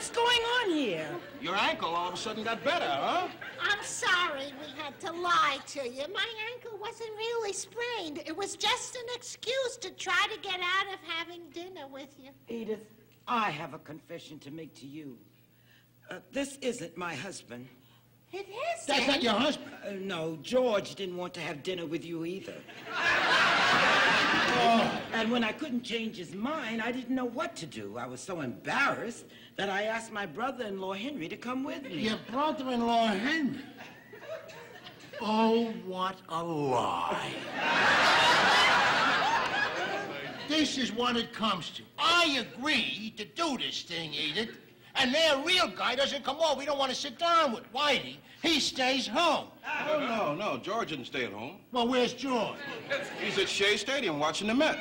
What's going on here? Your ankle all of a sudden got better, huh? I'm sorry we had to lie to you. My ankle wasn't really sprained. It was just an excuse to try to get out of having dinner with you. Edith, I have a confession to make to you. Uh, this isn't my husband. It is. That's not your husband. Uh, no, George didn't want to have dinner with you either. And when I couldn't change his mind, I didn't know what to do. I was so embarrassed that I asked my brother-in-law Henry to come with me. Your brother-in-law, Henry. Oh, what a lie. this is what it comes to. I agree to do this thing, Edith. And their real guy doesn't come over. We don't want to sit down with Whitey. He stays home. Oh, no, no. George didn't stay at home. Well, where's George? He's at Shea Stadium watching the Mets.